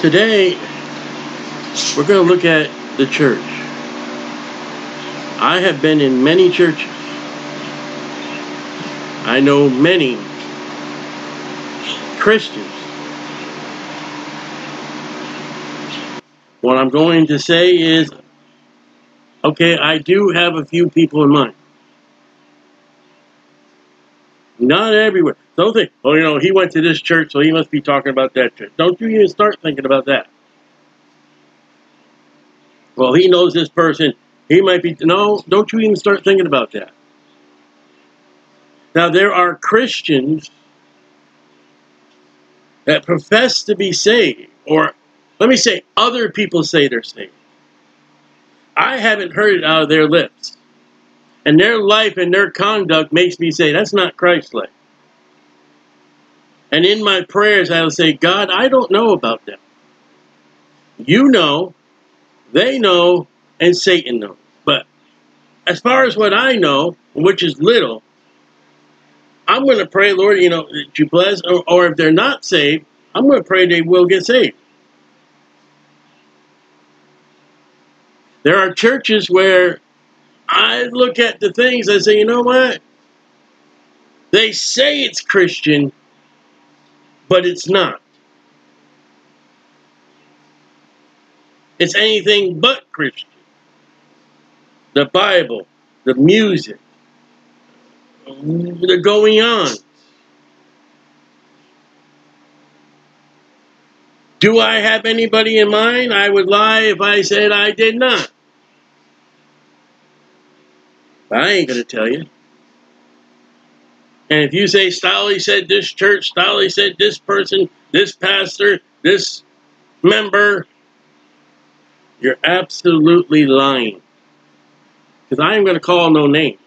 Today, we're going to look at the church. I have been in many churches. I know many Christians. What I'm going to say is, okay, I do have a few people in mind. Not everywhere. Don't think, oh, you know, he went to this church, so he must be talking about that church. Don't you even start thinking about that. Well, he knows this person. He might be, no, don't you even start thinking about that. Now, there are Christians that profess to be saved, or let me say, other people say they're saved. I haven't heard it out of their lips. And their life and their conduct makes me say, that's not Christ-like. And in my prayers, I will say, God, I don't know about them. You know, they know, and Satan knows. But as far as what I know, which is little, I'm going to pray, Lord, you know, that you bless, or, or if they're not saved, I'm going to pray they will get saved. There are churches where I look at the things, I say, you know what? They say it's Christian, but it's not. It's anything but Christian. The Bible, the music, the going on. Do I have anybody in mind? I would lie if I said I did not. I ain't going to tell you. And if you say Stolly said this church, Stolly said this person, this pastor, this member, you're absolutely lying. Because I ain't going to call no names.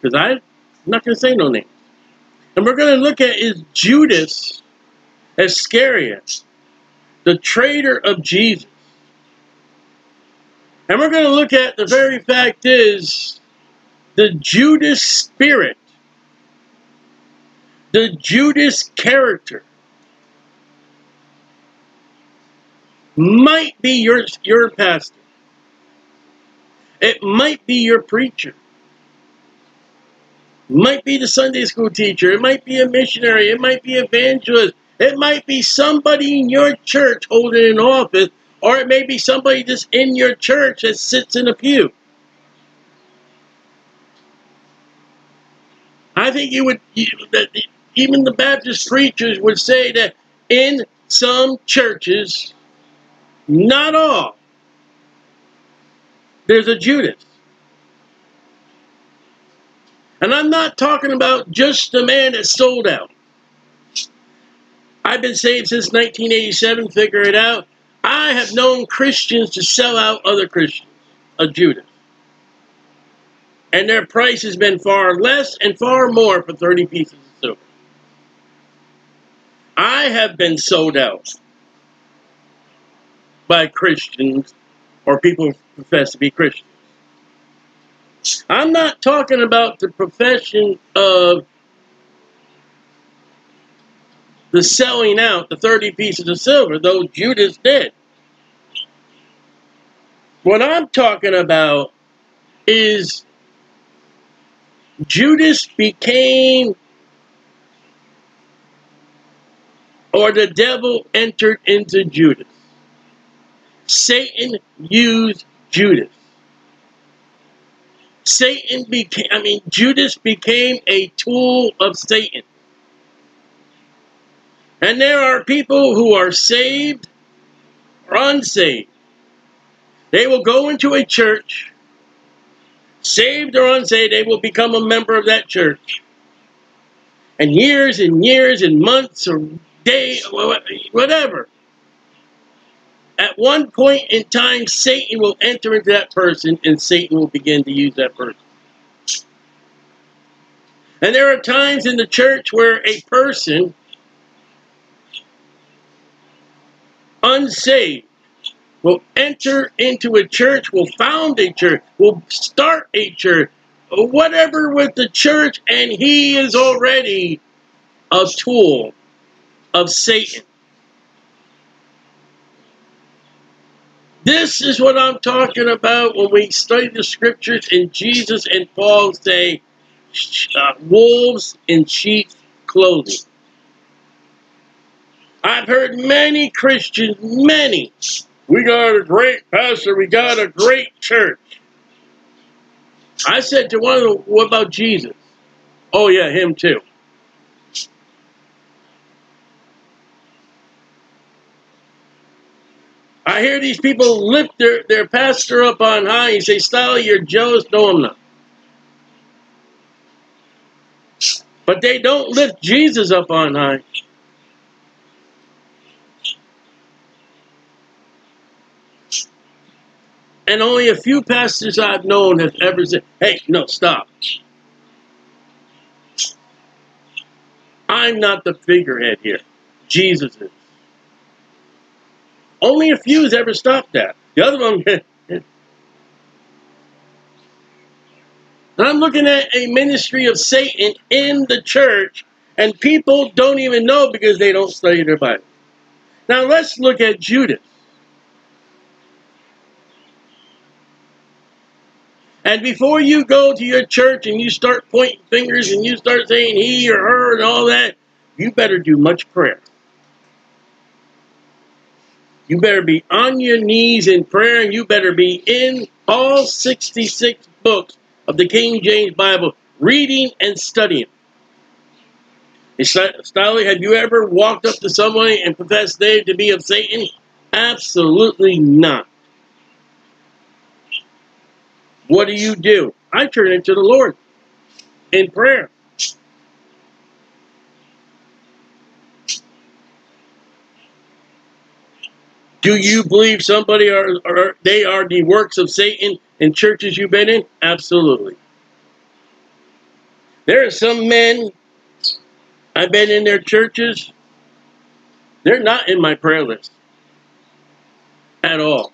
Because I'm not going to say no names. And we're going to look at is Judas Iscariot, the traitor of Jesus. And we're going to look at the very fact is the Judas spirit the Judas character might be your, your pastor. It might be your preacher. Might be the Sunday school teacher. It might be a missionary. It might be evangelist. It might be somebody in your church holding an office, or it may be somebody just in your church that sits in a pew. I think you would you, even the Baptist preachers would say that in some churches, not all, there's a Judas. And I'm not talking about just the man that sold out. I've been saved since 1987, figure it out. I have known Christians to sell out other Christians, a Judas. And their price has been far less and far more for 30 pieces I have been sold out by Christians or people who profess to be Christians. I'm not talking about the profession of the selling out the 30 pieces of silver, though Judas did. What I'm talking about is Judas became or the devil entered into Judas. Satan used Judas. Satan became, I mean, Judas became a tool of Satan. And there are people who are saved or unsaved. They will go into a church, saved or unsaved, they will become a member of that church. And years and years and months or day, whatever. At one point in time, Satan will enter into that person and Satan will begin to use that person. And there are times in the church where a person, unsaved, will enter into a church, will found a church, will start a church, whatever with the church, and he is already a tool of Satan. This is what I'm talking about when we study the scriptures and Jesus and Paul say, uh, wolves in sheep's clothing. I've heard many Christians, many, we got a great pastor, we got a great church. I said to one of them, what about Jesus? Oh yeah, him too. I hear these people lift their, their pastor up on high and say, Style, you're jealous. No, I'm not. But they don't lift Jesus up on high. And only a few pastors I've known have ever said, hey, no, stop. I'm not the figurehead here. Jesus is. Only a few has ever stopped that. The other one, and I'm looking at a ministry of Satan in the church, and people don't even know because they don't study their Bible. Now let's look at Judas. And before you go to your church and you start pointing fingers and you start saying he or her and all that, you better do much prayer. You better be on your knees in prayer and you better be in all 66 books of the King James Bible, reading and studying. Styley, have you ever walked up to someone and professed they to be of Satan? Absolutely not. What do you do? I turn it to the Lord in prayer. Do you believe somebody are, are they are the works of Satan in churches you've been in? Absolutely. There are some men I've been in their churches. They're not in my prayer list at all.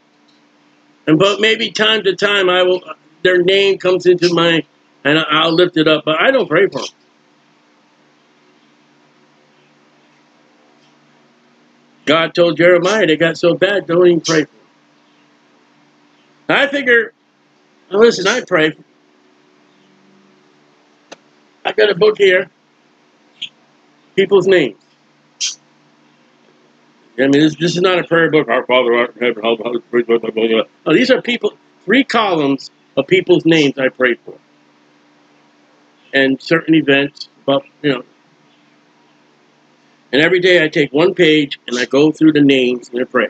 And but maybe time to time I will their name comes into my and I'll lift it up, but I don't pray for them. God told Jeremiah they got so bad, don't even pray for them. I figure, listen, I pray. I got a book here, people's names. I mean, this, this is not a prayer book. Our Father, our heaven, blah, no, these are people, three columns of people's names I pray for. And certain events, but, you know, and every day I take one page and I go through the names and I pray.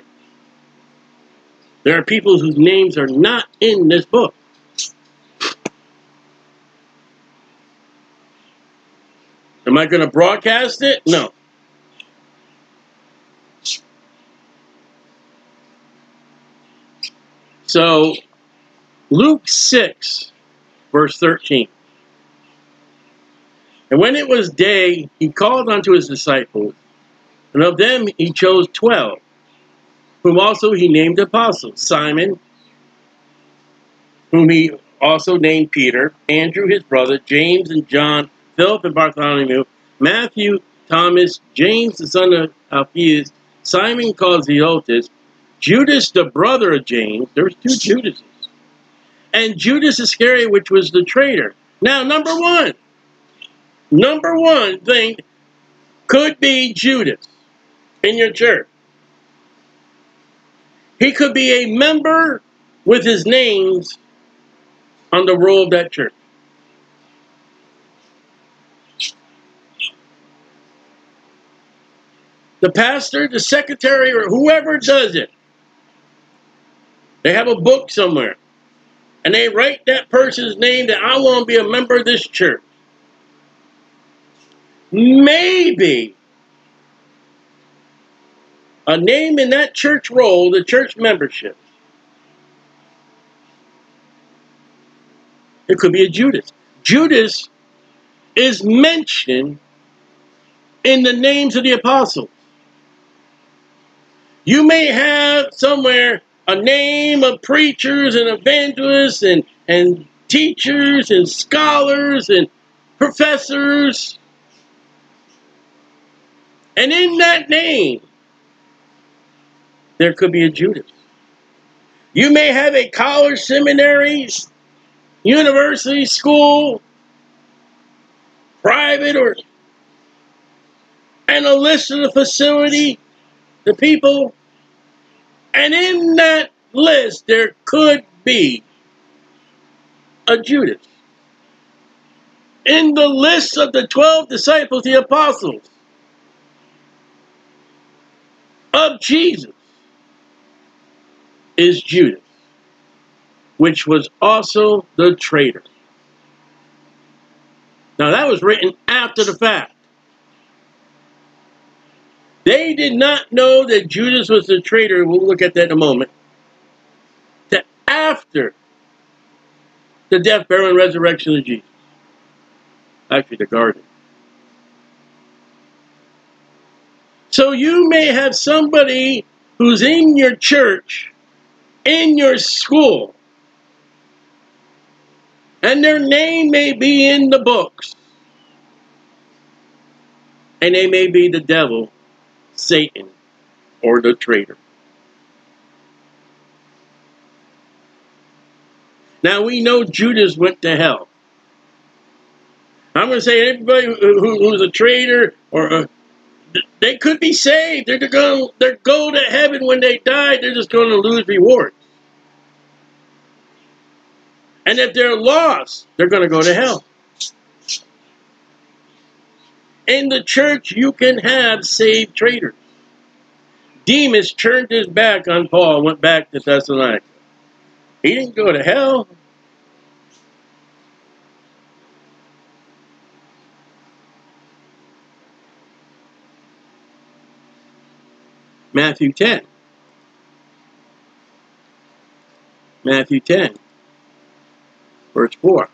There are people whose names are not in this book. Am I going to broadcast it? No. So, Luke 6, verse 13. And when it was day, he called unto his disciples, and of them he chose twelve, whom also he named apostles Simon, whom he also named Peter, Andrew his brother, James and John, Philip and Bartholomew, Matthew, Thomas, James the son of Alphaeus, Simon called Zelotes, Judas the brother of James, there's two Judases, and Judas Iscariot, which was the traitor. Now, number one, number one thing could be Judas in your church. He could be a member with his names on the roll of that church. The pastor, the secretary, or whoever does it, they have a book somewhere. And they write that person's name that I want to be a member of this church. Maybe a name in that church roll, the church membership. It could be a Judas. Judas is mentioned in the names of the apostles. You may have somewhere a name of preachers and evangelists and, and teachers and scholars and professors and in that name, there could be a Judas. You may have a college, seminaries, university, school, private, or and a list of the facility, the people, and in that list there could be a Judas. In the list of the 12 disciples, the apostles of Jesus is Judas, which was also the traitor. Now that was written after the fact. They did not know that Judas was the traitor. We'll look at that in a moment. That after the death, burial, and resurrection of Jesus. Actually, the garden. So you may have somebody who's in your church, in your school, and their name may be in the books, and they may be the devil, Satan, or the traitor. Now we know Judas went to hell. I'm going to say everybody who, who's a traitor or a, they could be saved. They're going to go to heaven when they die. They're just going to lose rewards. And if they're lost, they're going to go to hell. In the church, you can have saved traitors. Demas turned his back on Paul, and went back to Thessalonica. He didn't go to hell. Matthew 10. Matthew 10, verse 4.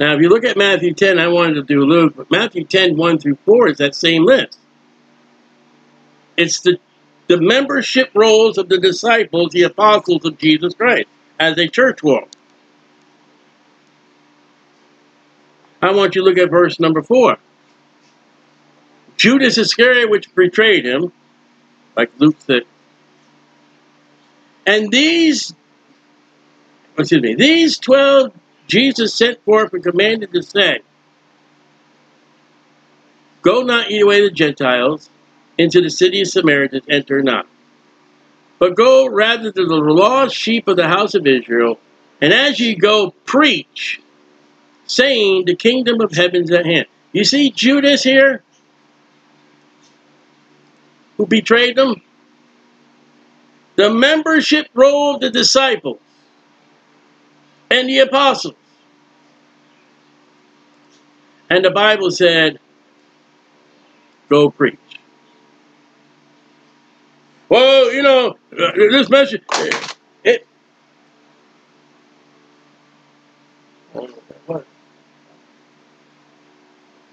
Now, if you look at Matthew 10, I wanted to do Luke, but Matthew 10, 1 through 4 is that same list. It's the, the membership rolls of the disciples, the apostles of Jesus Christ, as a church world. I want you to look at verse number 4. Judas Iscariot, which betrayed him, like Luke said. And these, excuse me, these 12 Jesus sent forth and commanded to say, Go not ye away the Gentiles into the city of Samaritans, enter not. But go rather to the lost sheep of the house of Israel, and as ye go, preach, saying, The kingdom of heaven's at hand. You see Judas here? Who betrayed them? The membership roll of the disciples and the apostles. And the Bible said, go preach. Well, you know, uh, this message, it,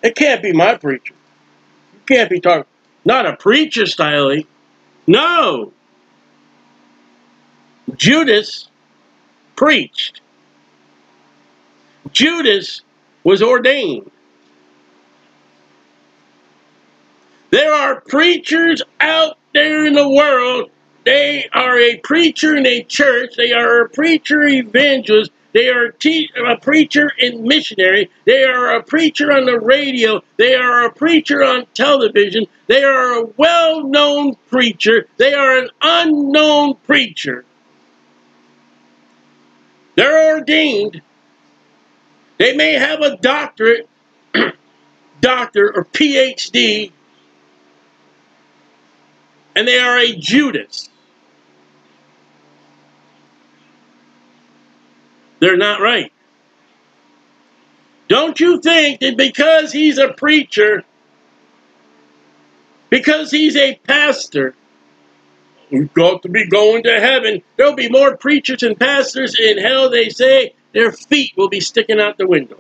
it can't be my preacher. You can't be talking. Not a preacher style. No. Judas preached. Judas was ordained. There are preachers out there in the world. They are a preacher in a church. They are a preacher evangelist. They are a preacher and missionary. They are a preacher on the radio. They are a preacher on television. They are a well-known preacher. They are an unknown preacher. They're ordained. They may have a doctorate, doctor or PhD, and they are a Judas. They're not right. Don't you think that because he's a preacher, because he's a pastor, we've got to be going to heaven. There'll be more preachers and pastors in hell, they say, their feet will be sticking out the window.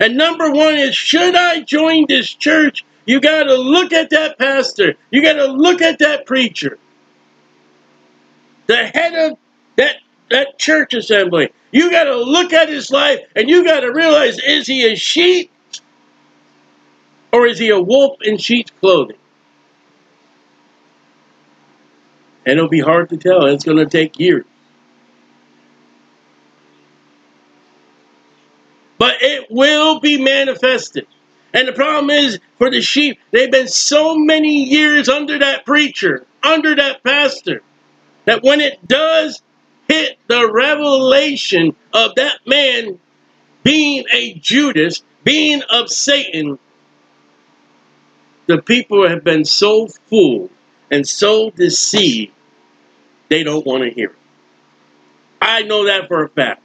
And number one is, should I join this church? You got to look at that pastor. You got to look at that preacher the head of that that church assembly. You got to look at his life and you got to realize is he a sheep or is he a wolf in sheep's clothing? And it'll be hard to tell. It's going to take years. But it will be manifested. And the problem is for the sheep, they've been so many years under that preacher, under that pastor that when it does hit the revelation of that man being a Judas, being of Satan, the people have been so fooled and so deceived, they don't want to hear it. I know that for a fact.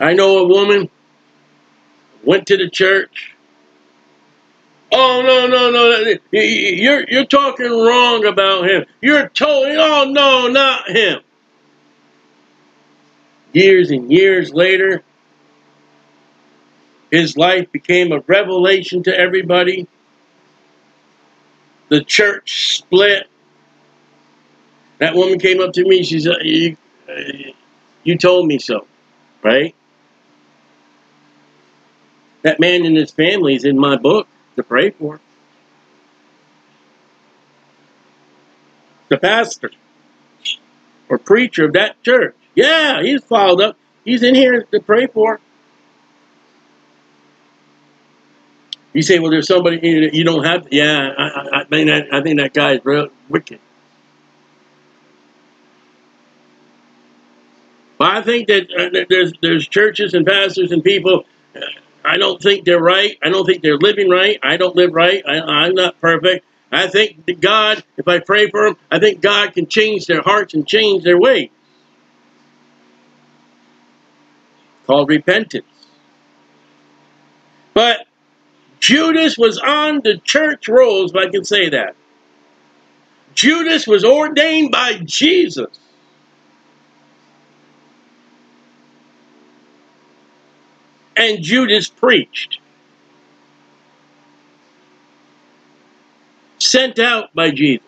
I know a woman went to the church. Oh no no no! You're you're talking wrong about him. You're told. Oh no, not him. Years and years later, his life became a revelation to everybody. The church split. That woman came up to me. She said, "You, you told me so, right?" That man and his family is in my book to pray for. The pastor or preacher of that church. Yeah, he's followed up. He's in here to pray for. You say, well, there's somebody you don't have. Yeah, I, I think that I think that guy is real wicked. But I think that uh, there's there's churches and pastors and people I don't think they're right. I don't think they're living right. I don't live right. I, am not perfect. I think that God, if I pray for them, I think God can change their hearts and change their ways. Called repentance. But Judas was on the church rolls, if I can say that. Judas was ordained by Jesus. And Judas preached. Sent out by Jesus.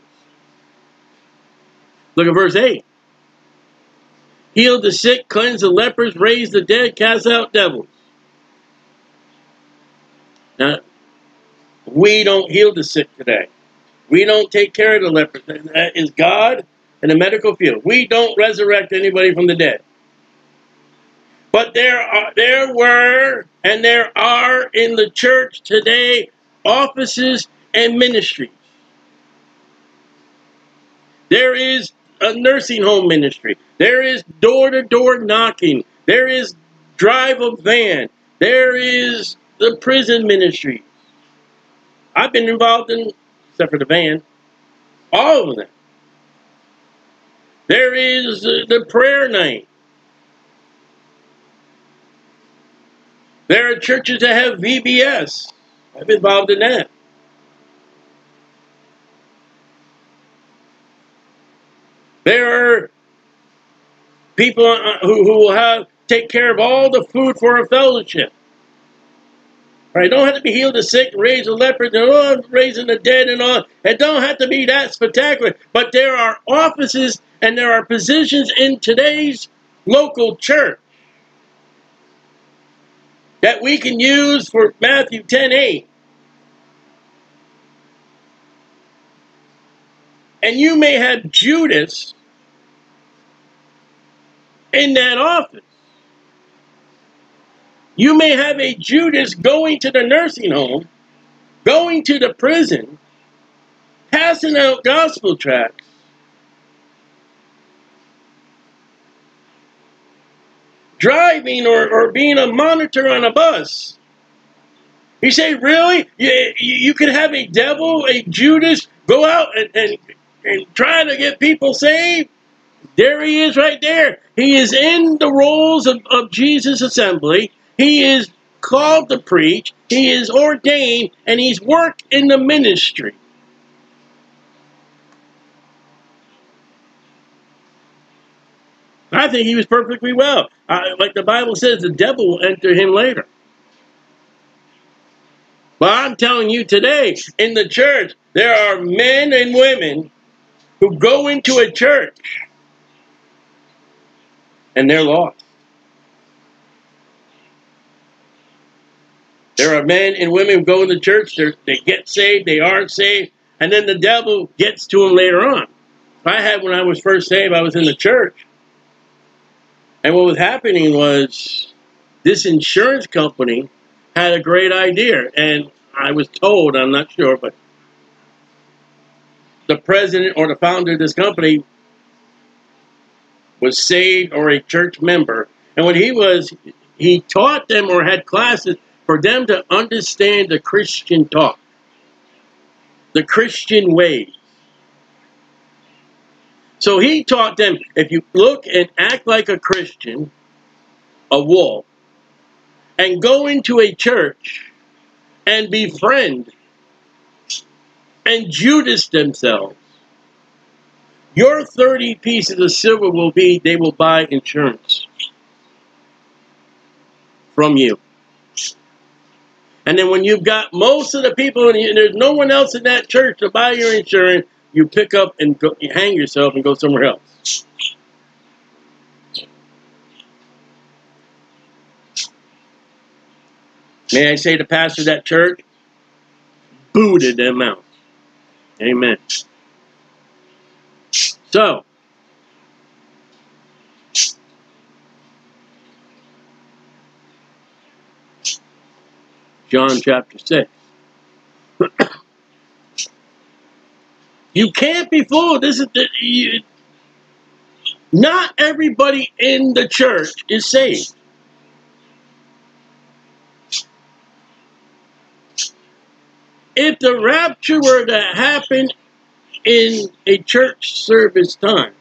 Look at verse 8. Healed the sick, cleansed the lepers, raised the dead, cast out devils. Now, we don't heal the sick today. We don't take care of the lepers. That is God in the medical field. We don't resurrect anybody from the dead. But there are there were and there are in the church today offices and ministries. There is a nursing home ministry. There is door-to-door knocking. There is drive a van. There is the prison ministry. I've been involved in, except for the van, all of them. There is the prayer night. There are churches that have VBS. I'm involved in that. There are people uh, who, who will have take care of all the food for a fellowship. Right? Don't have to be healed the sick, raise the leper, and all, raising the dead and all. It don't have to be that spectacular. But there are offices and there are positions in today's local church that we can use for Matthew 10 8. And you may have Judas in that office. You may have a Judas going to the nursing home, going to the prison, passing out gospel tracts, driving or, or being a monitor on a bus. He said, really? You, you could have a devil, a Judas, go out and, and, and try to get people saved? There he is right there. He is in the rolls of, of Jesus' assembly. He is called to preach. He is ordained, and he's worked in the ministry. I think he was perfectly well. Like the Bible says, the devil will enter him later. But I'm telling you today, in the church, there are men and women who go into a church and they're lost. There are men and women who go in the church, they get saved, they aren't saved, and then the devil gets to them later on. I had when I was first saved, I was in the church. And what was happening was this insurance company had a great idea. And I was told, I'm not sure, but the president or the founder of this company was saved or a church member. And when he was, he taught them or had classes for them to understand the Christian talk, the Christian ways. So he taught them, if you look and act like a Christian, a wolf, and go into a church and befriend and Judas themselves, your 30 pieces of silver will be, they will buy insurance from you. And then when you've got most of the people and there's no one else in that church to buy your insurance, you pick up and go, you hang yourself and go somewhere else. May I say the pastor of that church booted them out. Amen. So, John chapter 6. You can't be fooled. This is the, you, not everybody in the church is saved. If the rapture were to happen in a church service time,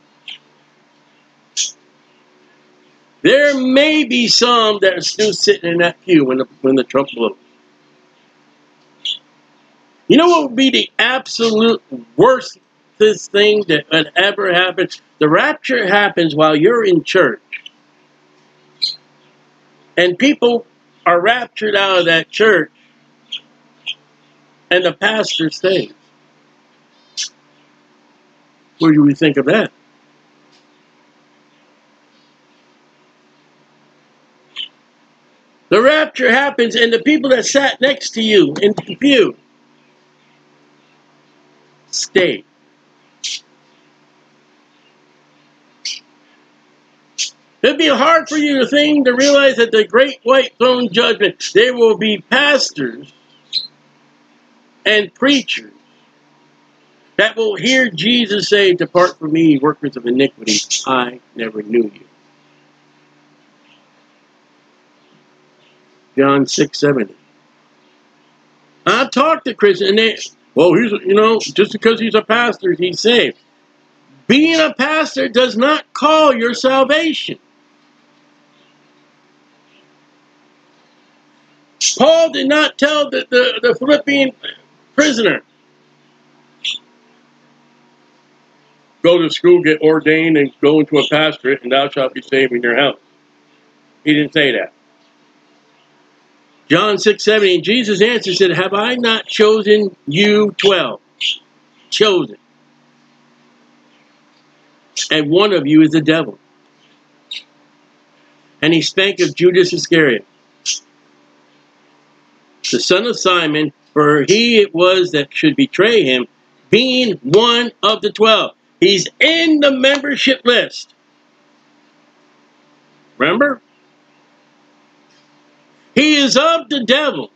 there may be some that are still sitting in that pew when the when the trump blows. You know what would be the absolute worst thing that would ever happen? The rapture happens while you're in church. And people are raptured out of that church. And the pastor stays. What do we think of that? The rapture happens, and the people that sat next to you in the pew stay. It'd be hard for you to think to realize that the great white throne judgment, there will be pastors and preachers that will hear Jesus say, Depart from me, workers of iniquity, I never knew you. John 6, 70. I've talked to Christians, and they, well, he's, you know, just because he's a pastor, he's saved. Being a pastor does not call your salvation. Paul did not tell the, the, the Philippian prisoner, go to school, get ordained, and go into a pastorate, and thou shalt be saved in your house. He didn't say that. John 6, 17, Jesus answered, said, Have I not chosen you 12? Chosen. And one of you is the devil. And he spake of Judas Iscariot, the son of Simon, for he it was that should betray him, being one of the twelve. He's in the membership list. Remember? He is of the devil.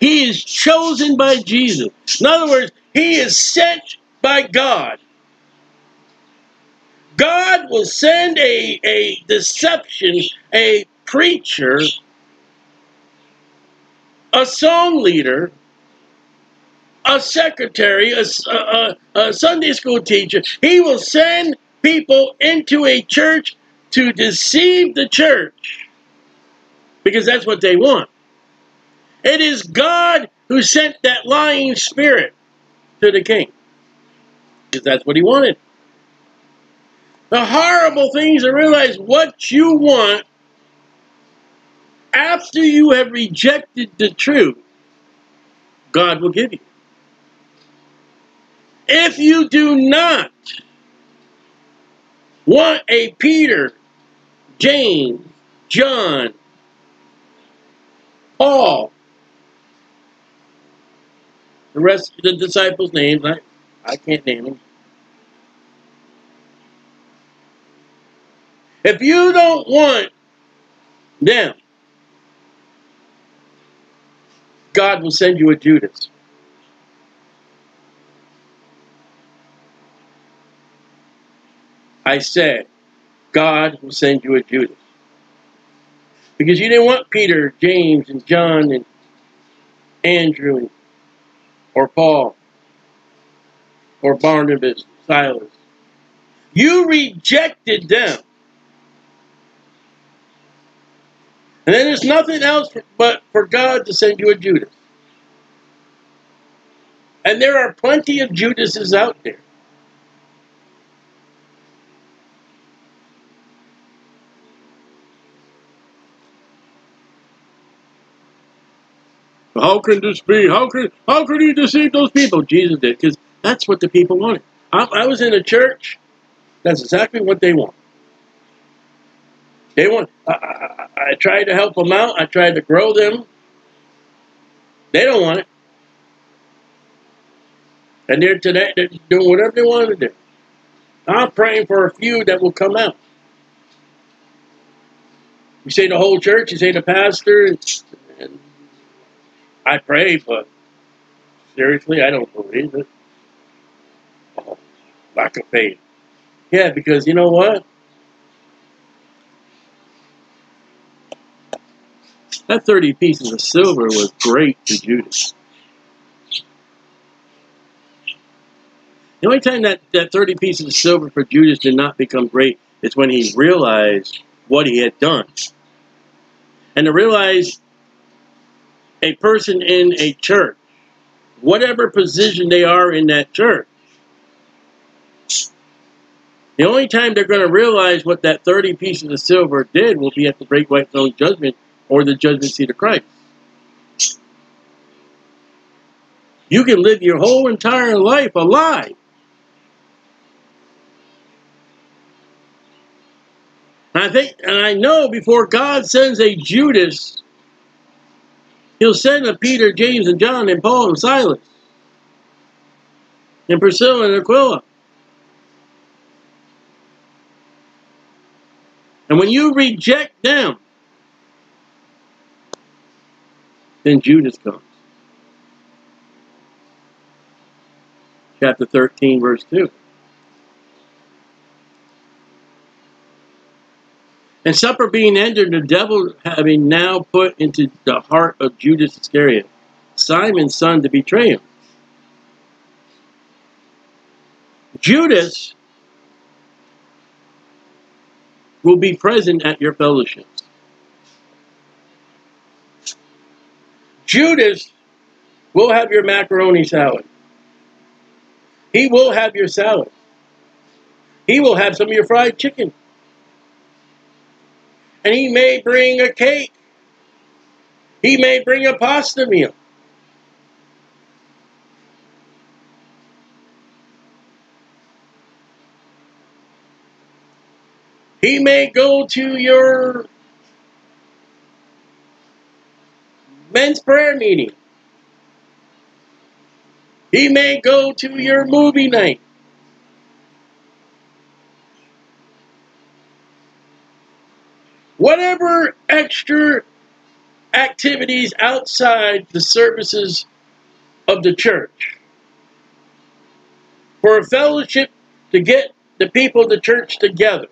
He is chosen by Jesus. In other words, he is sent by God. God will send a, a deception, a preacher, a song leader, a secretary, a, a, a Sunday school teacher. He will send people into a church to deceive the church because that's what they want. It is God who sent that lying spirit to the king because that's what he wanted. The horrible things to realize what you want after you have rejected the truth, God will give you. If you do not want a Peter, James, John, Paul, the rest of the disciples' names, I, I can't name them. If you don't want them, God will send you a Judas. I said, God will send you a Judas. Because you didn't want Peter, James, and John, and Andrew, or Paul, or Barnabas, Silas. You rejected them. And then there's nothing else but for God to send you a Judas. And there are plenty of Judases out there. How can this be? How can how can he deceive those people? Jesus did, because that's what the people wanted. I, I was in a church. That's exactly what they want. They want. I, I, I tried to help them out. I tried to grow them. They don't want it, and they're today they're doing whatever they want to do. I'm praying for a few that will come out. You say the whole church. You say the pastor, I pray, but seriously, I don't believe it. Oh, lack of faith. Yeah, because you know what? That 30 pieces of silver was great to Judas. The only time that, that 30 pieces of silver for Judas did not become great is when he realized what he had done. And to realize a person in a church, whatever position they are in that church, the only time they're going to realize what that 30 pieces of silver did will be at the great white throne judgment or the judgment seat of Christ. You can live your whole entire life a lie. And I think, and I know before God sends a Judas He'll send a Peter, James, and John, and Paul, and Silas, and Priscilla, and Aquila. And when you reject them, then Judas comes. Chapter 13, verse 2. And supper being ended, the devil having now put into the heart of Judas Iscariot, Simon's son, to betray him. Judas will be present at your fellowships. Judas will have your macaroni salad. He will have your salad. He will have some of your fried chicken and he may bring a cake. He may bring a pasta meal. He may go to your men's prayer meeting. He may go to your movie night. Whatever extra activities outside the services of the church for a fellowship to get the people of the church together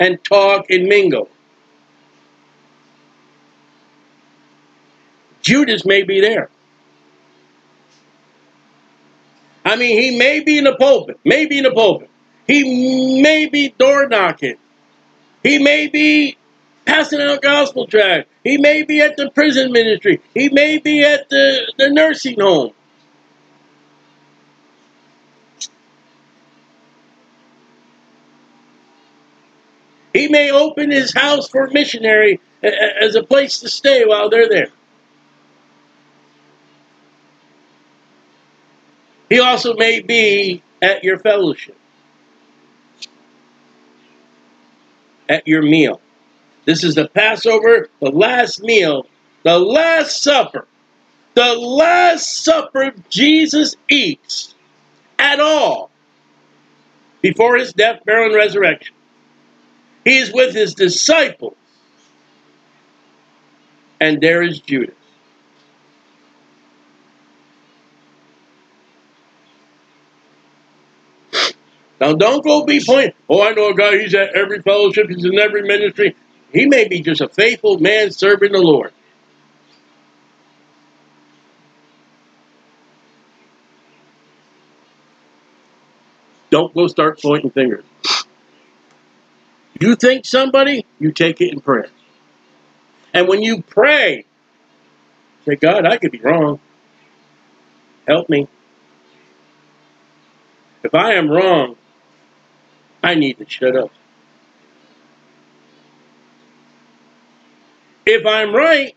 and talk and mingle. Judas may be there. I mean, he may be in the pulpit, may be in the pulpit. He may be door knocking. He may be passing out gospel tracts. He may be at the prison ministry. He may be at the, the nursing home. He may open his house for missionary as a place to stay while they're there. He also may be at your fellowship. At your meal. This is the Passover, the last meal, the last supper, the last supper Jesus eats at all before his death, burial, and resurrection. He is with his disciples. And there is Judas. Now, don't go be pointing, oh, I know a guy, he's at every fellowship, he's in every ministry. He may be just a faithful man serving the Lord. Don't go start pointing fingers. You think somebody, you take it in prayer. And when you pray, say, God, I could be wrong. Help me. If I am wrong, I need to shut up. If I'm right,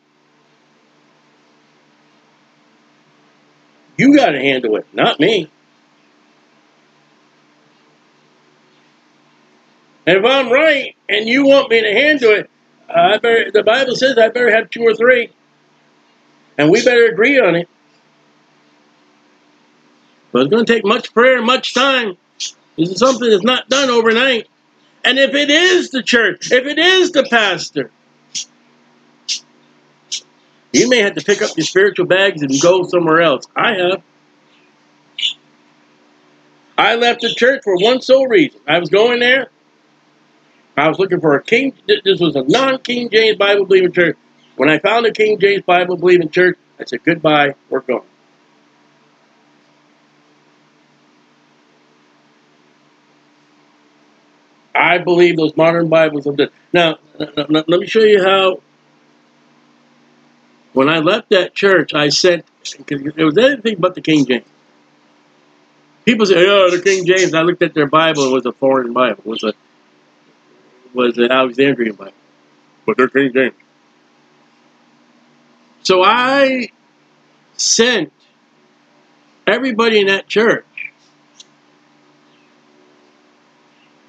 you got to handle it, not me. And if I'm right and you want me to handle it, I better, the Bible says I better have two or three. And we better agree on it. But it's going to take much prayer, and much time. This is something that's not done overnight. And if it is the church, if it is the pastor, you may have to pick up your spiritual bags and go somewhere else. I have. I left the church for one sole reason. I was going there I was looking for a King, this was a non-King James Bible believing church. When I found a King James Bible believing church, I said, goodbye, we're going. I believe those modern Bibles have done. Now, let me show you how. When I left that church, I said, it was anything but the King James. People say, oh, the King James. I looked at their Bible, it was a foreign Bible. It was a was the Alexandrian Bible, but they're King James. So I sent everybody in that church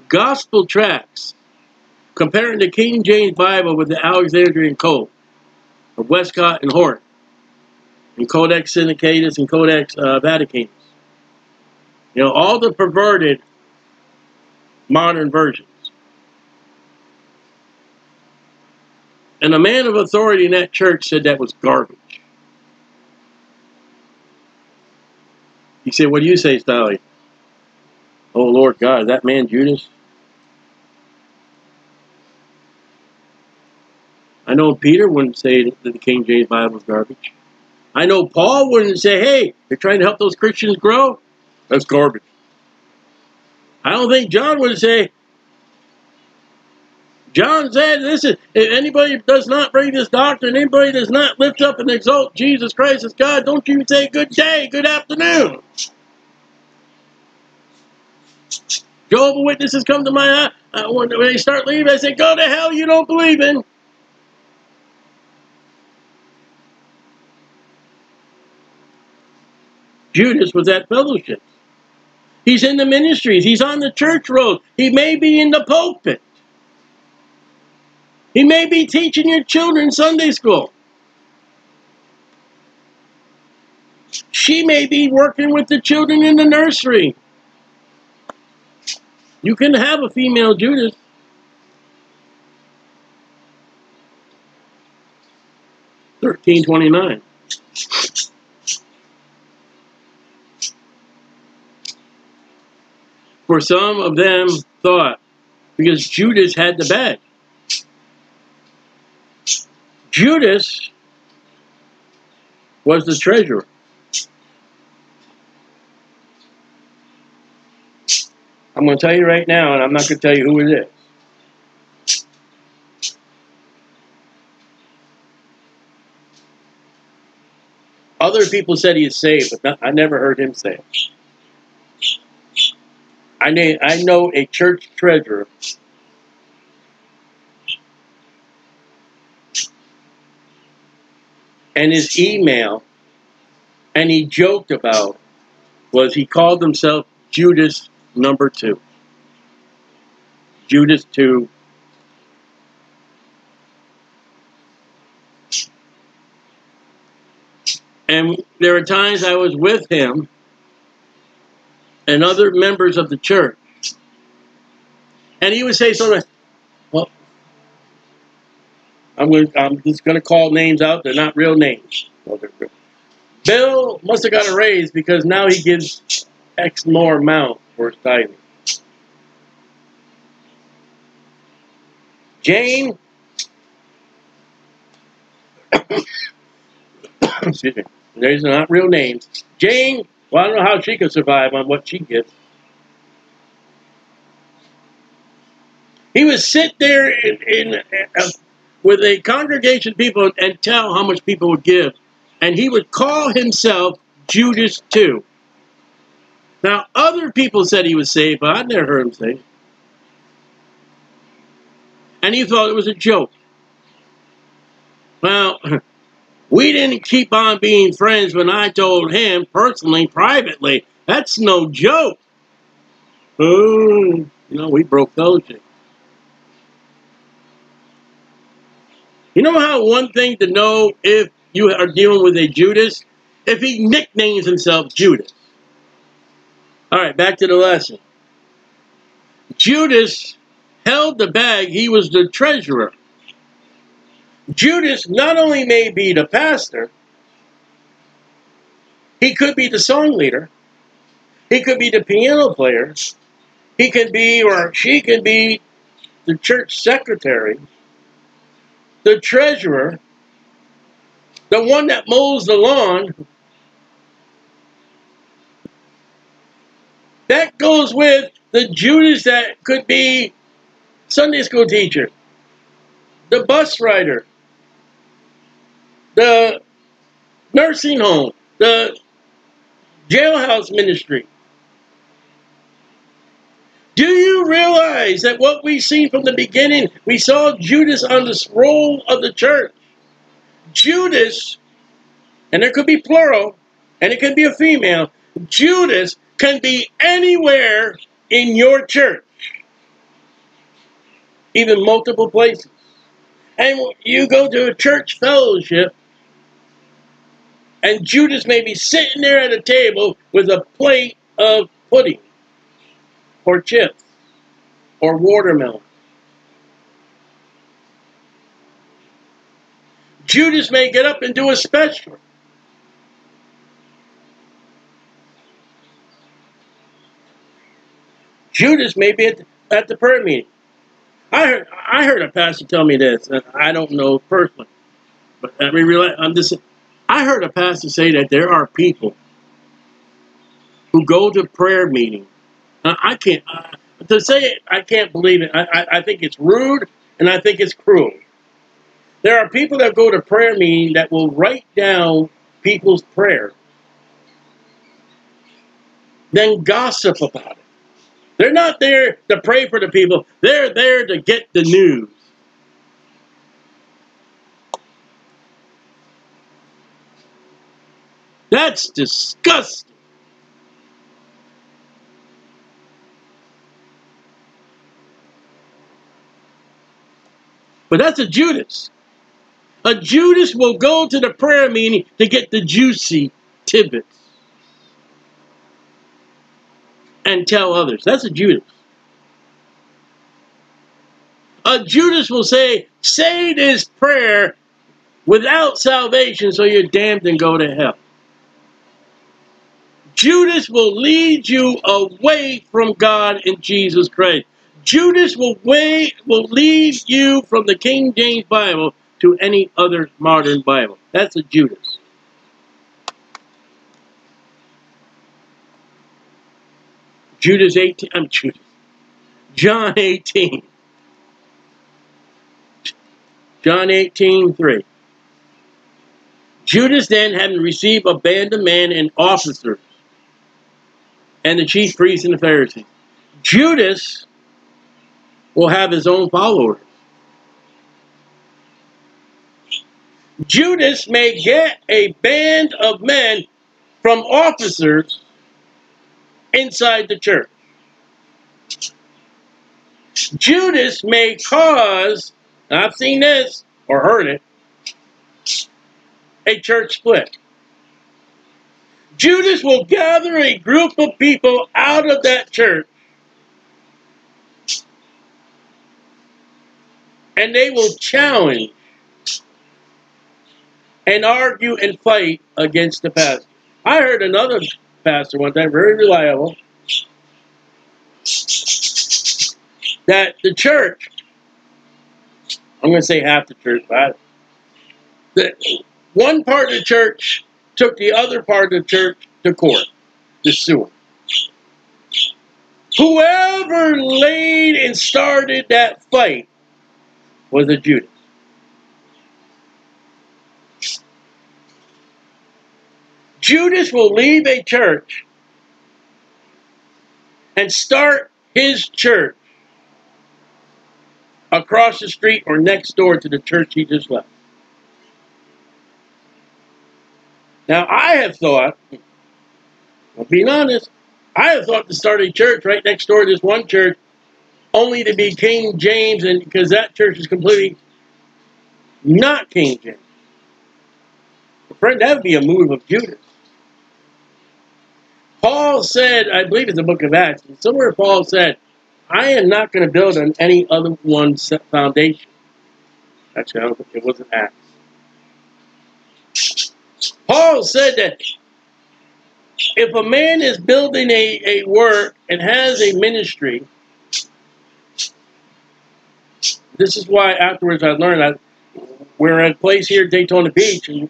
gospel tracts comparing the King James Bible with the Alexandrian Code of Westcott and Hort, and Codex Sinaiticus and Codex uh, Vaticanus. You know, all the perverted modern versions. And a man of authority in that church said that was garbage. He said, What do you say, Staley? Oh, Lord God, that man Judas? I know Peter wouldn't say that the King James Bible is garbage. I know Paul wouldn't say, hey, you're trying to help those Christians grow? That's garbage. I don't think John would say, John said, listen, if anybody does not bring this doctrine, anybody does not lift up and exalt Jesus Christ as God, don't you say good day, good afternoon. Jehovah Witnesses come to my uh, when they start leaving, I say, go to hell, you don't believe in. Judas was at fellowship. He's in the ministries. He's on the church roll. He may be in the pulpit. He may be teaching your children Sunday school. She may be working with the children in the nursery. You can have a female Judas. Thirteen twenty nine. For some of them thought, because Judas had the bag. Judas was the treasurer. I'm going to tell you right now, and I'm not going to tell you who it is. Other people said he is saved, but not, I never heard him say it. I mean, I know a church treasurer and his email, and he joked about was he called himself Judas number two. Judas two. And there are times I was with him and other members of the church. And he would say something, well, I'm, going I'm just going to call names out. They're not real names. Bill must have got a raise because now he gives X more amount for his tithing. Jane, excuse me, these are not real names. Jane, well, I don't know how she can survive on what she gets. He would sit there in, in uh, with a congregation of people and tell how much people would give. And he would call himself Judas too. Now, other people said he was saved, but I never heard him say and he thought it was a joke. Well, we didn't keep on being friends when I told him personally, privately. That's no joke. Oh, you know, we broke fellowship. You know how one thing to know if you are dealing with a Judas? If he nicknames himself Judas. All right, back to the lesson. Judas held the bag, he was the treasurer. Judas not only may be the pastor, he could be the song leader, he could be the piano player, he could be or she could be the church secretary, the treasurer, the one that mows the lawn. That goes with the Judas that could be Sunday school teacher, the bus rider, the nursing home, the jailhouse ministry. Do you realize that what we see from the beginning, we saw Judas on the scroll of the church. Judas, and there could be plural, and it could be a female, Judas can be anywhere in your church even multiple places. And you go to a church fellowship, and Judas may be sitting there at a table with a plate of pudding, or chips, or watermelon. Judas may get up and do a special. Judas may be at the, at the prayer meeting. I heard I heard a pastor tell me this, and I don't know personally, but I mean, I'm just. I heard a pastor say that there are people who go to prayer meetings. I can't uh, to say it. I can't believe it. I, I, I think it's rude and I think it's cruel. There are people that go to prayer meeting that will write down people's prayer, then gossip about it. They're not there to pray for the people. They're there to get the news. That's disgusting. But that's a Judas. A Judas will go to the prayer meeting to get the juicy tidbits. and tell others. That's a Judas. A Judas will say, say this prayer without salvation so you're damned and go to hell. Judas will lead you away from God in Jesus Christ. Judas will way, will lead you from the King James Bible to any other modern Bible. That's a Judas. Judas 18, I'm Judas. John 18. John 18, 3. Judas then, having received a band of men and officers, and the chief priests and the Pharisees, Judas will have his own followers. Judas may get a band of men from officers inside the church. Judas may cause, I've seen this or heard it, a church split. Judas will gather a group of people out of that church and they will challenge and argue and fight against the pastor. I heard another pastor one time, very reliable, that the church, I'm going to say half the church, but that one part of the church took the other part of the church to court to sue. Whoever laid and started that fight was a Judas. Judas will leave a church and start his church across the street or next door to the church he just left. Now, I have thought, being honest, I have thought to start a church right next door to this one church only to be King James, and because that church is completely not King James. Friend, that would be a move of Judas. Paul said, I believe it's the book of Acts, somewhere Paul said, I am not going to build on any other one's foundation. Actually, it wasn't Acts. Paul said that if a man is building a, a work and has a ministry, this is why afterwards I learned that we're at a place here, at Daytona Beach, and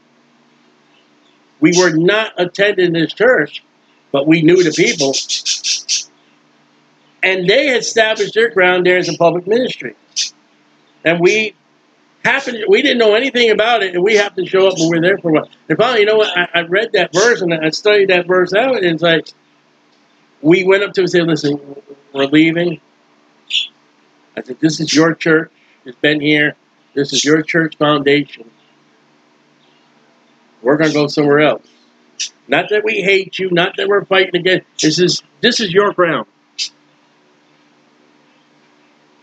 we were not attending this church, but we knew the people. And they had established their ground there as a public ministry. And we happened, we didn't know anything about it, and we happened to show up and we are there for a while. And finally, you know what? I, I read that verse and I studied that verse out, and it's like, we went up to him and said, listen, we're leaving. I said, this is your church. It's been here. This is your church foundation. We're going to go somewhere else. Not that we hate you, not that we're fighting against. This is this is your ground.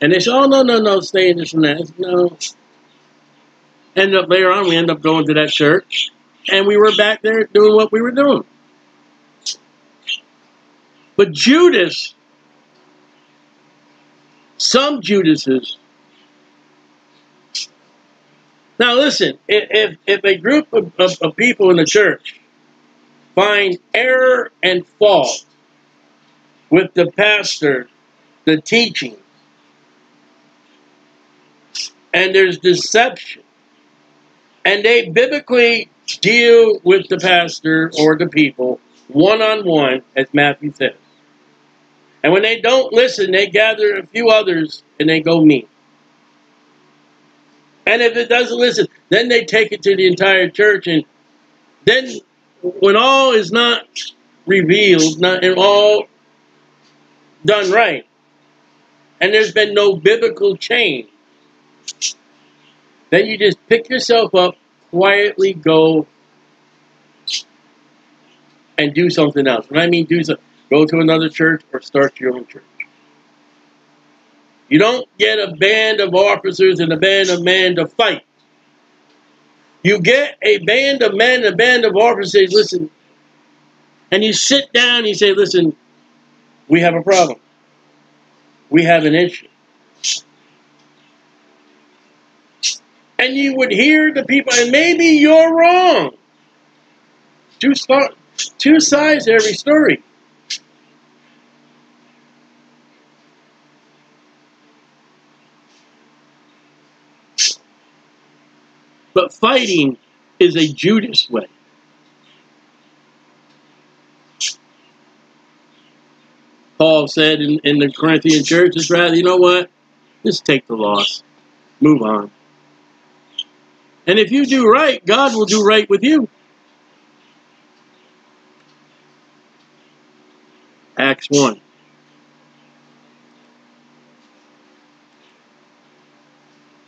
And they said, "Oh no, no, no, stay in this and that." No. End up later on, we end up going to that church, and we were back there doing what we were doing. But Judas, some Judases now, listen, if, if a group of, of, of people in the church find error and fault with the pastor, the teaching, and there's deception, and they biblically deal with the pastor or the people one on one, as Matthew says. And when they don't listen, they gather a few others and they go meet. And if it doesn't listen, then they take it to the entire church. And then when all is not revealed, not and all done right, and there's been no biblical change, then you just pick yourself up, quietly go and do something else. When I mean do something, go to another church or start your own church. You don't get a band of officers and a band of men to fight. You get a band of men, a band of officers, listen, and you sit down and you say, listen, we have a problem. We have an issue. And you would hear the people, and maybe you're wrong. Two, two sides to every story. But fighting is a Judas way. Paul said in, in the Corinthian church, rather, you know what? Just take the loss. Move on. And if you do right, God will do right with you. Acts 1.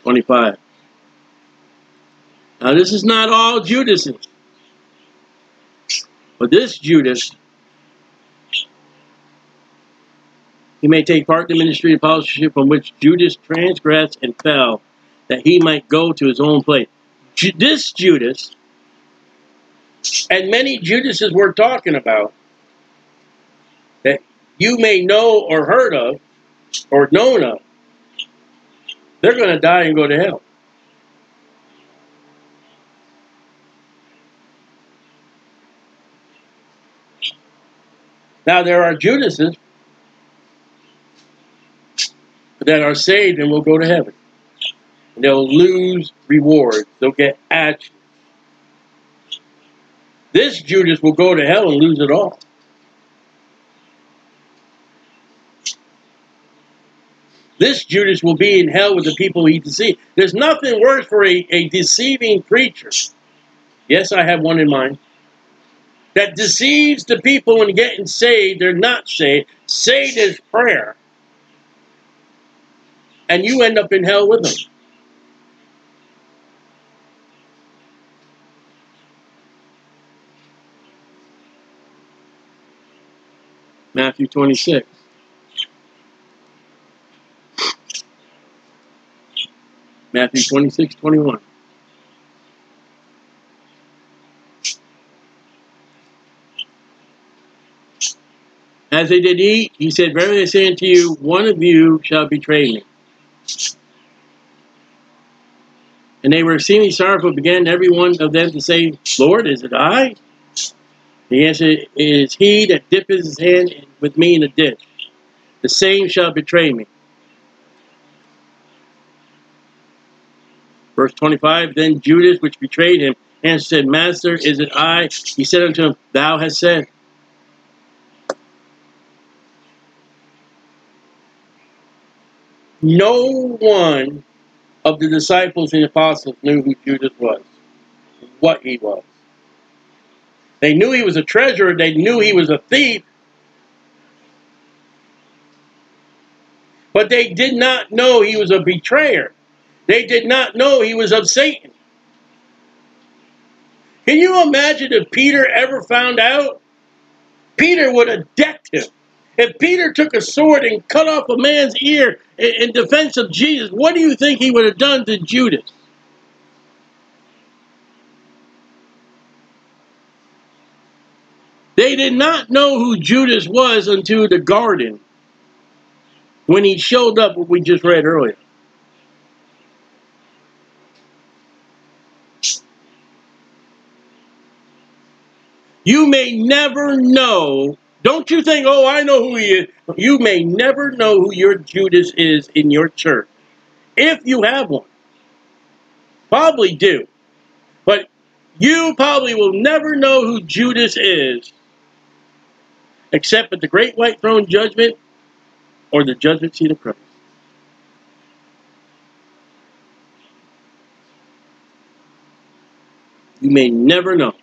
25. Now, this is not all Judases. But this Judas, he may take part in the ministry and apostleship from which Judas transgressed and fell, that he might go to his own place. This Judas And many Judases we're talking about that you may know or heard of or known of, they're going to die and go to hell. Now, there are Judases that are saved and will go to heaven. They'll lose rewards. They'll get actions. This Judas will go to hell and lose it all. This Judas will be in hell with the people he deceived. There's nothing worse for a, a deceiving preacher. Yes, I have one in mind. That deceives the people when getting saved. They're not saved. Saved is prayer. And you end up in hell with them. Matthew 26. Matthew 26, 21. As they did eat, he said, Verily I say unto you, one of you shall betray me. And they were exceedingly sorrowful, began every one of them to say, Lord, is it I? The answer is, He that dippeth his hand with me in a dish. the same shall betray me. Verse 25, Then Judas, which betrayed him, answered, said, Master, is it I? He said unto him, Thou hast said. No one of the disciples and apostles knew who Judas was, what he was. They knew he was a treasurer. They knew he was a thief. But they did not know he was a betrayer. They did not know he was of Satan. Can you imagine if Peter ever found out? Peter would have decked him. If Peter took a sword and cut off a man's ear in defense of Jesus, what do you think he would have done to Judas? They did not know who Judas was until the garden when he showed up, what we just read earlier. You may never know. Don't you think, oh, I know who he is. You may never know who your Judas is in your church. If you have one. Probably do. But you probably will never know who Judas is except at the great white throne judgment or the judgment seat of Christ. You may never know.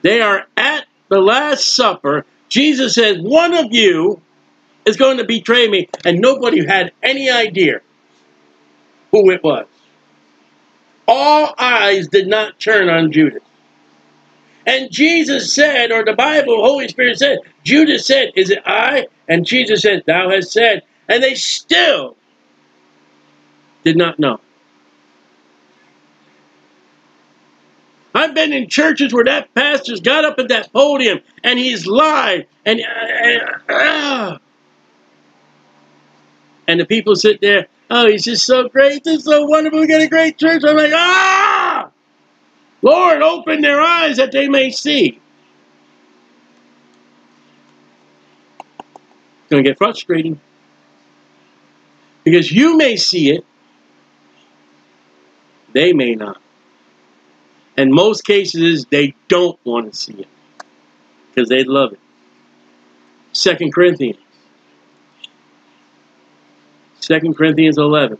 They are at the Last Supper. Jesus says, One of you is going to betray me. And nobody had any idea who it was. All eyes did not turn on Judas. And Jesus said, or the Bible, Holy Spirit said, Judas said, Is it I? And Jesus said, Thou hast said. And they still did not know. I've been in churches where that pastor's got up at that podium and he's lied and and the people sit there. Oh, he's just so great. This is so wonderful. We got a great church. I'm like, ah, Lord, open their eyes that they may see. It's going to get frustrating because you may see it, they may not. In most cases, they don't want to see it because they love it. Second Corinthians. Second Corinthians 11.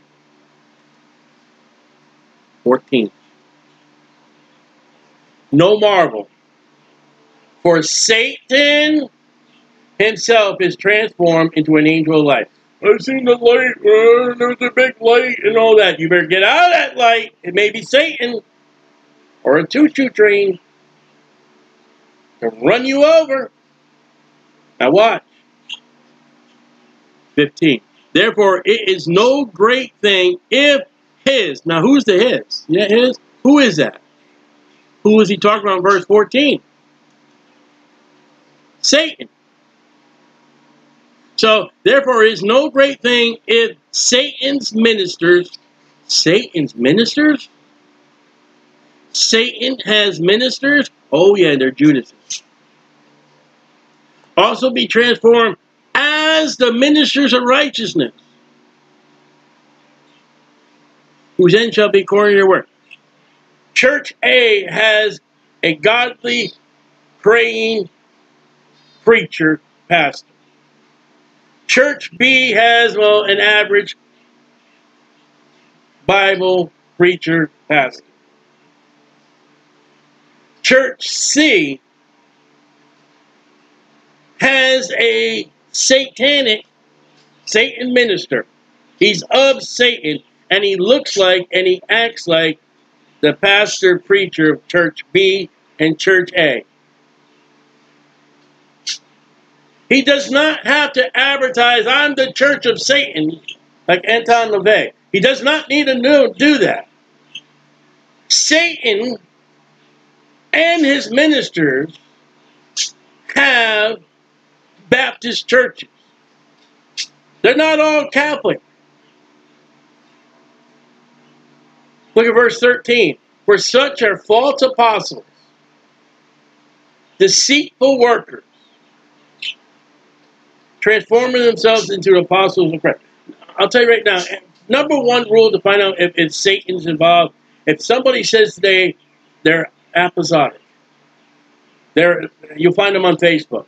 14. No marvel. For Satan himself is transformed into an angel of light. I've seen the light. There's a big light and all that. You better get out of that light. It may be Satan or a choo-choo train to run you over. Now watch. 15. Therefore, it is no great thing if his, now who's the his? Yeah, his? Who is that? Who was he talking about in verse 14? Satan. So, therefore, is no great thing if Satan's ministers, Satan's ministers? Satan has ministers? Oh, yeah, they're Judases. Also be transformed as the ministers of righteousness, whose end shall be according to your work. Church A has a godly, praying preacher pastor. Church B has, well, an average Bible preacher pastor. Church C has a satanic Satan minister. He's of Satan, and he looks like and he acts like the pastor preacher of Church B and Church A. He does not have to advertise, I'm the church of Satan, like Anton LaVey. He does not need to do that. Satan and his ministers have Baptist churches. They're not all Catholic. Look at verse 13. For such are false apostles, deceitful workers, transforming themselves into apostles of Christ. I'll tell you right now, number one rule to find out if, if Satan's involved, if somebody says today they're apostolic, they're, you'll find them on Facebook.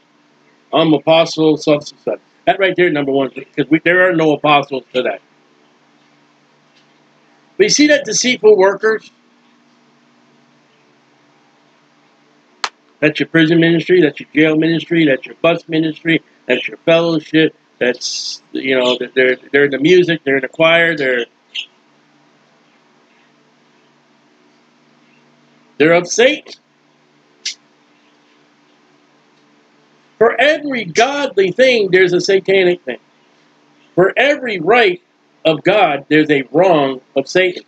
I'm apostle, such such. That right there, number one, because there are no apostles today. But you see that deceitful workers? That's your prison ministry, that's your jail ministry, that's your bus ministry, that's your fellowship, that's, you know, they're, they're in the music, they're in the choir, they're, they're of Satan. For every godly thing, there's a satanic thing. For every right of God, there's a wrong of Satan.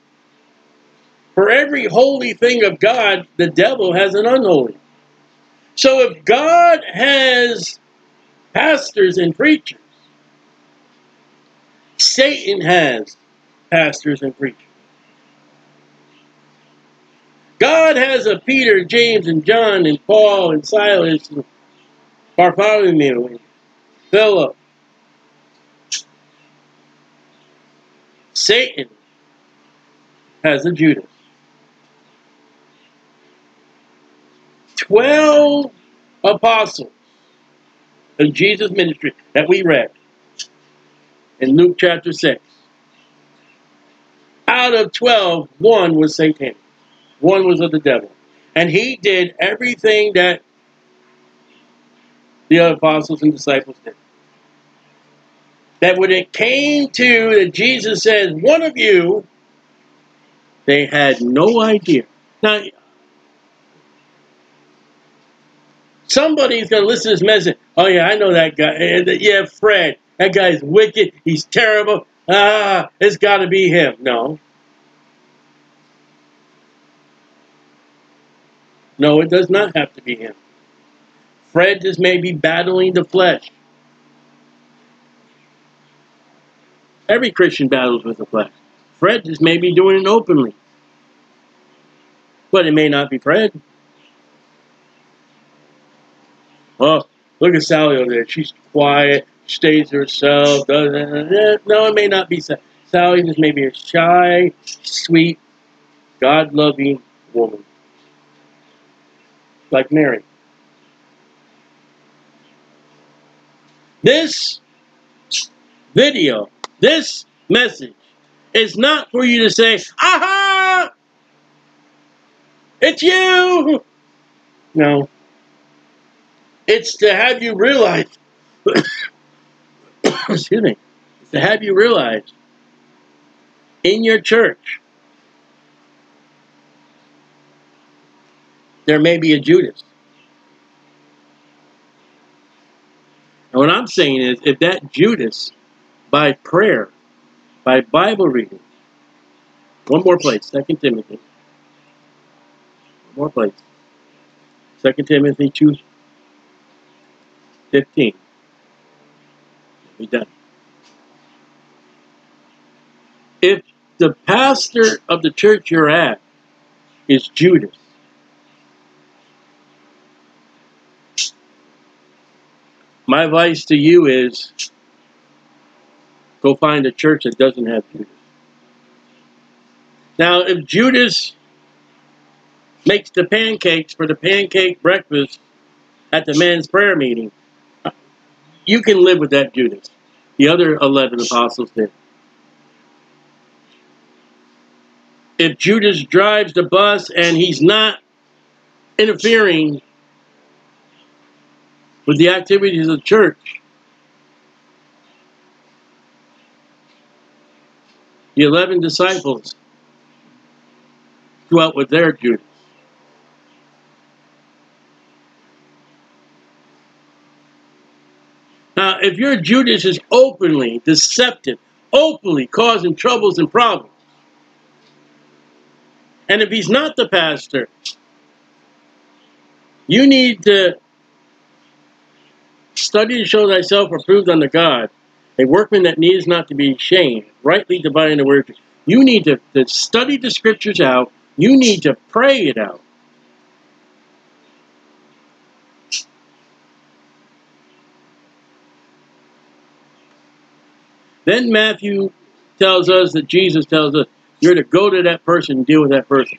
For every holy thing of God, the devil has an unholy. So if God has pastors and preachers, Satan has pastors and preachers. God has a Peter, James, and John, and Paul, and Silas, and Bartholomew, and Philip. Satan has a Judas. Twelve apostles of Jesus' ministry that we read in Luke chapter 6. Out of 12, one was satanic. One was of the devil. And he did everything that the other apostles and disciples did. That when it came to that Jesus says, one of you, they had no idea. Now, somebody's going to listen to this message. Oh, yeah, I know that guy. Yeah, Fred. That guy's wicked. He's terrible. Ah, it's got to be him. No. No, it does not have to be him. Fred just may be battling the flesh. Every Christian battles with the flesh. Fred just may be doing it openly. But it may not be Fred. Oh, look at Sally over there. She's quiet, stays herself. No, it may not be Sally. Sally just may be a shy, sweet, God-loving woman. Like Mary. This video, this message is not for you to say, aha, it's you. No. It's to have you realize, excuse me, it's to have you realize in your church there may be a Judas. And what I'm saying is, if that Judas, by prayer, by Bible reading, one more place, Second Timothy. One more places. 2 Timothy 2 15. Be done. If the pastor of the church you're at is Judas, my advice to you is go find a church that doesn't have Judas. Now, if Judas makes the pancakes for the pancake breakfast at the men's prayer meeting, you can live with that Judas. The other 11 apostles did. If Judas drives the bus and he's not interfering with the activities of the church, the 11 disciples out with their Judas. Now, if your Judas is openly deceptive, openly causing troubles and problems, and if he's not the pastor, you need to study to show thyself approved unto God, a workman that needs not to be shamed, rightly dividing the word. You need to, to study the scriptures out. You need to pray it out. Then Matthew tells us that Jesus tells us you're to go to that person and deal with that person.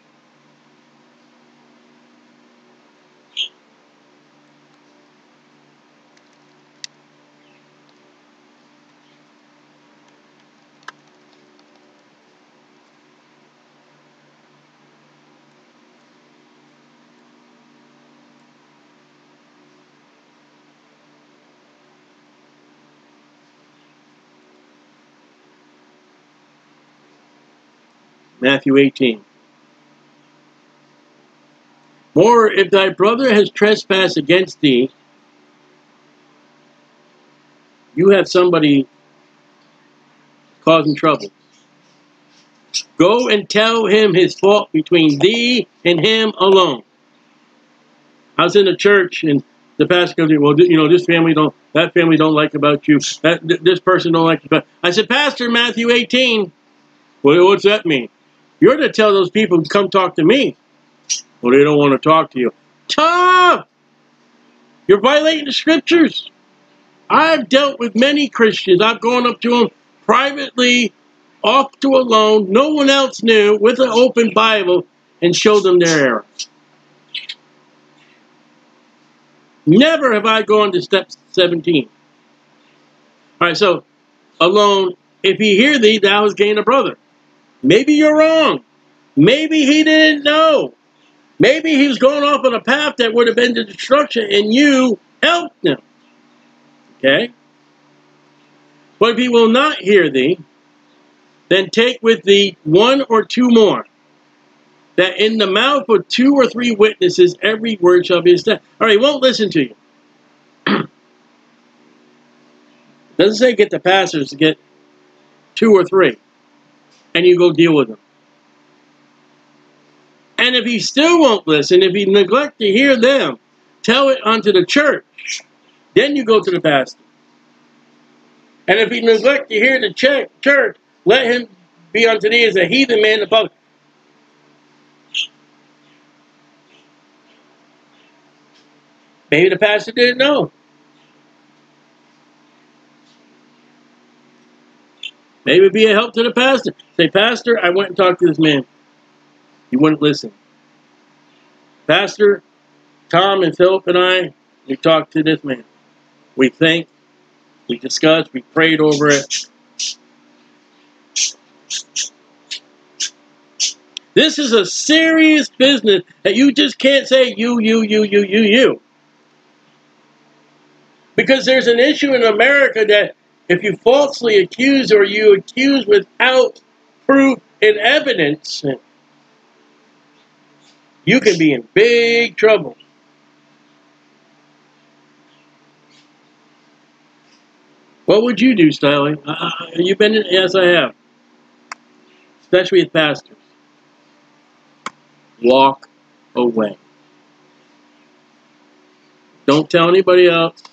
Matthew 18. More, if thy brother has trespassed against thee, you have somebody causing trouble. Go and tell him his fault between thee and him alone. I was in a church and the pastor goes, well, you know, this family don't, that family don't like about you. That this person don't like you. I said, Pastor, Matthew 18. Well, what's that mean? You're to tell those people come talk to me. Well, they don't want to talk to you. Tough! You're violating the scriptures. I've dealt with many Christians. I've gone up to them privately, off to alone, no one else knew, with an open Bible, and showed them their error. Never have I gone to step 17. All right, so alone, if he hear thee, thou hast gained a brother. Maybe you're wrong. Maybe he didn't know. Maybe he was going off on a path that would have been to destruction and you helped him. Okay? But if he will not hear thee, then take with thee one or two more, that in the mouth of two or three witnesses every word shall be established. All right, he won't listen to you. Doesn't say get the pastors to get two or three and you go deal with him. And if he still won't listen, if he neglect to hear them, tell it unto the church. Then you go to the pastor. And if he neglect to hear the church, let him be unto thee as a heathen man above. Maybe the pastor didn't know. Maybe be a help to the pastor. Say, Pastor, I went and talked to this man. He wouldn't listen. Pastor, Tom and Philip and I, we talked to this man. We think, we discussed, we prayed over it. This is a serious business that you just can't say you, you, you, you, you, you. Because there's an issue in America that if you falsely accuse or you accuse without proof and evidence, you can be in big trouble. What would you do, Styling? Uh, uh, you've been in, yes, I have. Especially with pastors. Walk away. Don't tell anybody else.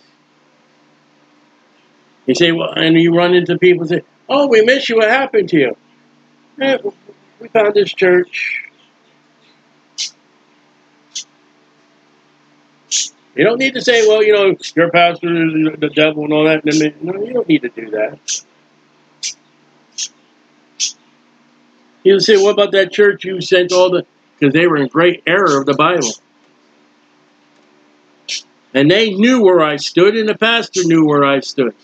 You say, well, and you run into people and say, oh, we miss you. What happened to you? Eh, we found this church. You don't need to say, well, you know, your pastor is the devil and all that. No, you don't need to do that. You say, what about that church you sent all the, because they were in great error of the Bible. And they knew where I stood, and the pastor knew where I stood.